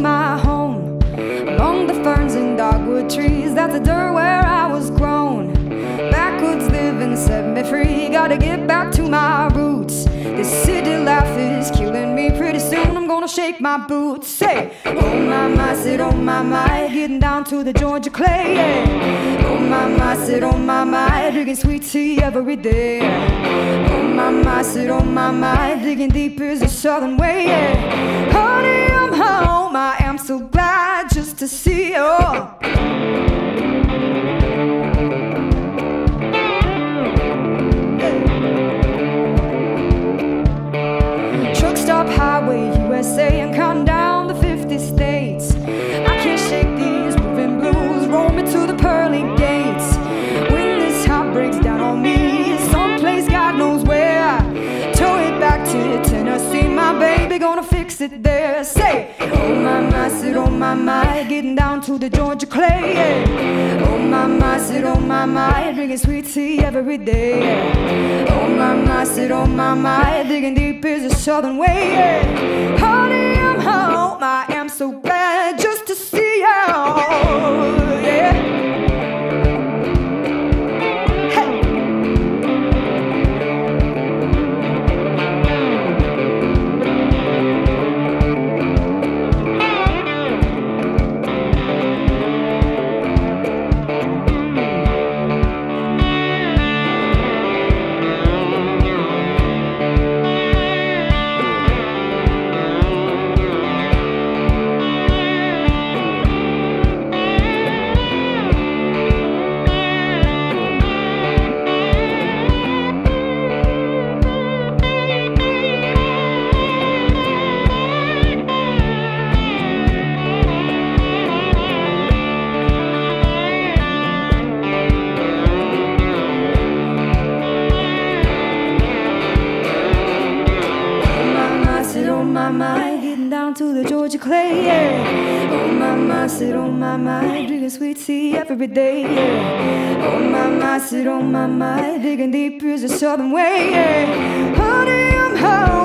my home. Among the ferns and dogwood trees, that's the dirt where I was grown. Backwoods living set me free. Gotta get back to my roots. This city life is killing me. Pretty soon I'm gonna shake my boots. Say, oh my my, getting down to the Georgia clay. Yeah. Oh my my, sit on my my, drinking sweet tea every day. Oh my my, sit on my my, digging deep is the southern way. Yeah. Honey, I'm home. I am so glad just to see you. Gonna fix it there. Say, oh my my, sit on my my, getting down to the Georgia clay. yeah. Oh my my, sit on my my, drinking sweet tea every day. yeah. Oh my my, sit on my my, digging deep is the southern way. yeah. On my mind, getting down to the Georgia clay. Yeah. Oh my my, sit on my mind, drinking sweet tea every day. Yeah. Oh my my, sit on my mind, digging deep is the southern way. Yeah. Honey, I'm home.